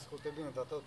ascultă bine, dar tot.